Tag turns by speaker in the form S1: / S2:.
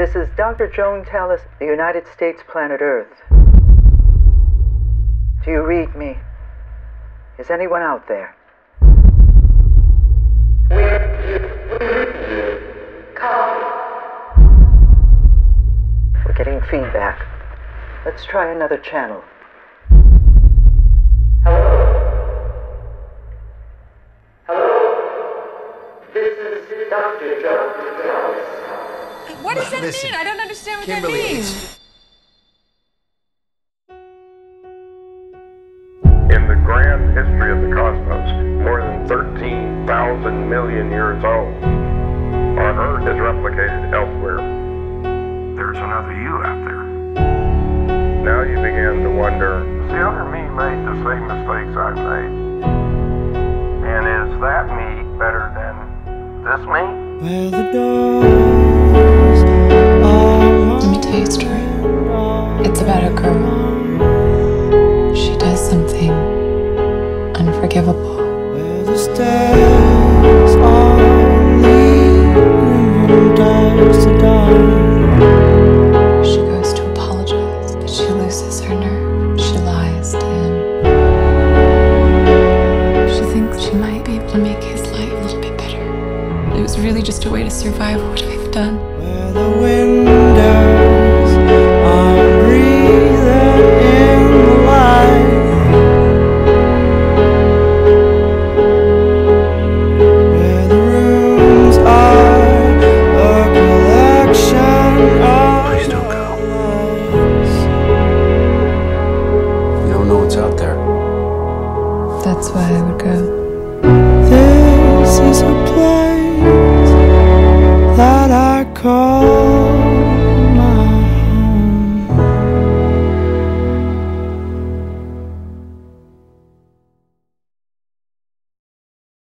S1: This is Dr. Joan Tallis, the United States Planet Earth. Do you read me? Is anyone out there? We're getting feedback. Let's try another channel. Hello? Hello? This is Dr. Joan Tallis.
S2: What does that
S3: Listen,
S2: mean? I don't understand what
S3: Kimberly,
S2: that means.
S4: In the grand history of the cosmos, more than 13,000 million years old, our Earth is replicated elsewhere. There's another you out there. Now you begin to wonder, has the other me made the same mistakes I've made? And is that me better than this me?
S5: Where the doors
S6: you a story. It's about a girl. She does something unforgivable.
S5: Where the stairs are leading from dark to dark.
S6: She goes to apologize, but she loses her nerve. She lies to him. She thinks she might be able to make his life a little bit better. It was really just a way to survive what I've done.
S3: What's out there.
S6: That's why I would go.
S5: This is a place